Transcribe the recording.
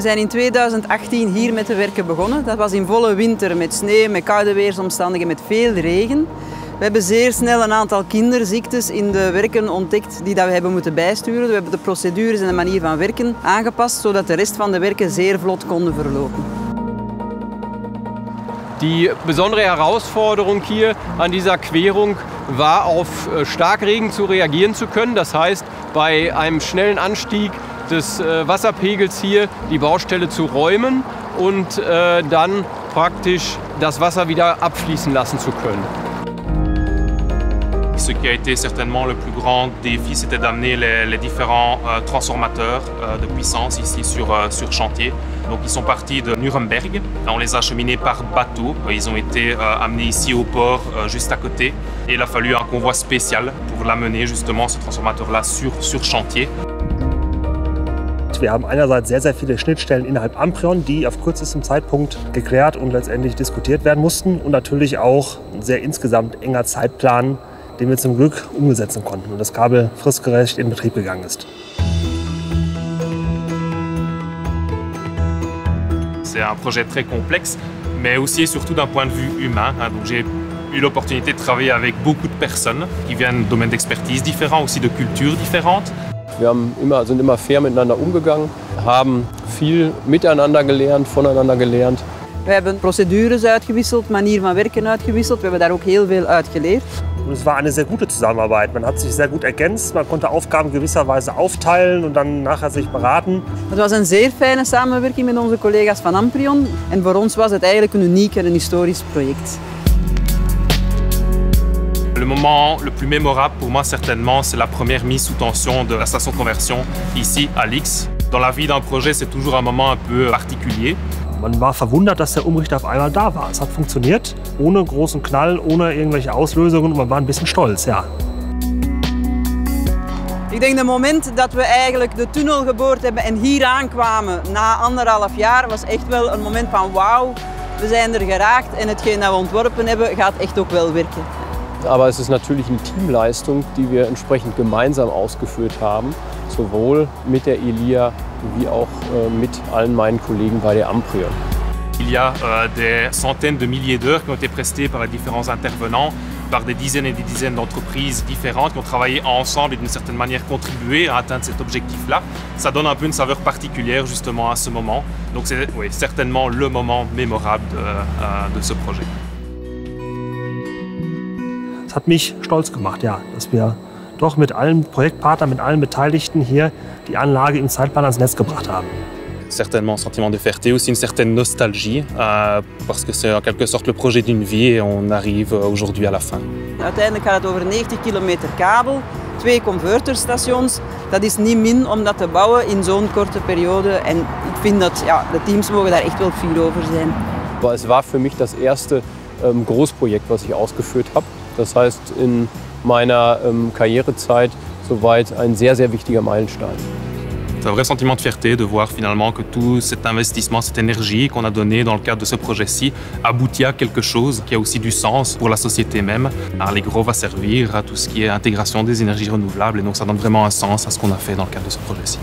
We zijn in 2018 hier met de werken begonnen. Dat was in volle winter met sneeuw, met koude weersomstandigheden, met veel regen. We hebben zeer snel een aantal kinderziektes in de werken ontdekt die dat we hebben moeten bijsturen. We hebben de procedures en de manier van werken aangepast, zodat de rest van de werken zeer vlot konden verlopen. Die besondere Herausforderung hier an dieser Querung war, auf äh, Starkregen zu reagieren zu können. Das heißt, bei einem schnellen Anstieg des äh, Wasserpegels hier die Baustelle zu räumen und äh, dann praktisch das Wasser wieder abfließen lassen zu können. Ce qui a été certainement le plus grand défi, c'était d'amener les, différents euh, transformateurs euh, de puissance ici sur, euh, sur chantier. Donc ils sont partis de Nuremberg, on les a acheminés par bateau, ils ont été amenés ici au port juste à côté et il a fallu un convoi spécial pour l'amener justement ce transformateur-là sur chantier. Wir haben einerseits sehr, sehr viele Schnittstellen innerhalb Amprion, die auf kürzestem Zeitpunkt geklärt und letztendlich diskutiert werden mussten. Und natürlich auch ein sehr insgesamt enger Zeitplan, den wir zum Glück umsetzen konnten und das Kabel fristgerecht in Betrieb gegangen ist. C'est un projet très complexe, mais aussi et surtout d'un point de vue humain. Donc j'ai eu l'opportunité de travailler avec beaucoup de personnes qui viennent de domaines d'expertise différents, aussi de cultures différentes. Wir haben immer, sind immer fair miteinander umgegangen, haben viel miteinander gelernt, voneinander gelernt. We hebben procedures uitgewisseld, manier van werken uitgewisseld. We hebben daar ook heel veel uit geleerd. Und es war eine sehr gute Zusammenarbeit. Man hat sich sehr gut ergänzt, man konnte Aufgaben gewisserweise aufteilen und dann nachher sich beraten. Het was een zeer fijne samenwerking met onze collega's van Amprion. En voor ons was het eigenlijk een uniek en een historisch project. Le moment le plus mémorable pour moi certainement, c'est la première mise sous tension de la station de conversion ici à Lix. Dans la vie d'un projet, c'est toujours un moment un peu particulier. Man war verwundert, dass der Umrichter auf einmal da war. Es hat funktioniert, ohne großen Knall, ohne irgendwelche Auslösungen und man war ein bisschen stolz, ja. Ik denk het moment dat we eigenlijk de tunnel geboord hebben en hier aankwamen na anderhalf jaar was echt wel een moment van wauw, we zijn er geraakt en hetgeen dat we ontworpen hebben gaat echt ook wel werken. Aber es ist natürlich eine Teamleistung, die wir entsprechend gemeinsam ausgeführt haben, sowohl mit der ELIA wie auch äh, mit allen meinen Kollegen bei der Amprion. Il y a euh, des centaines de milliers d'heures qui ont été prestées par les différents intervenants, par des dizaines et des dizaines d'entreprises différentes qui ont travaillé ensemble et d'une certaine manière contribué à atteindre cet objectif-là. Ça donne un peu une saveur particulière justement à ce moment. Donc c'est oui, certainement le moment mémorable de, euh, de ce projet. Es hat mich stolz gemacht, ja, dass wir doch mit allen Projektpartnern, mit allen Beteiligten hier die Anlage im Zeitplan ans Netz gebracht haben. Certainement un sentiment de fierté, aussi une certaine nostalgie, euh, parce que c'est en quelque sorte le projet d'une vie et on arrive aujourd'hui à la fin. Uiteindelijk gaat het over 90 kilometer kabel, twee converterstations. Dat is niet min om dat te bouwen in zo'n korte periode. En ik vind dat ja, de teams mogen daar echt wel fier over zijn. Aber es war für mich das erste ähm, Großprojekt, was ich ausgeführt habe. Das heißt, in meiner ähm, Karrierezeit soweit ein sehr, sehr wichtiger Meilenstein. C'est un vrai sentiment de fierté de voir finalement que tout cet investissement, cette énergie qu'on a donné dans le cadre de ce projet-ci aboutit à quelque chose qui a aussi du sens pour la société même. Allegro va servir à tout ce qui est intégration des énergies renouvelables et donc ça donne vraiment un sens à ce qu'on a fait dans le cadre de ce projet-ci.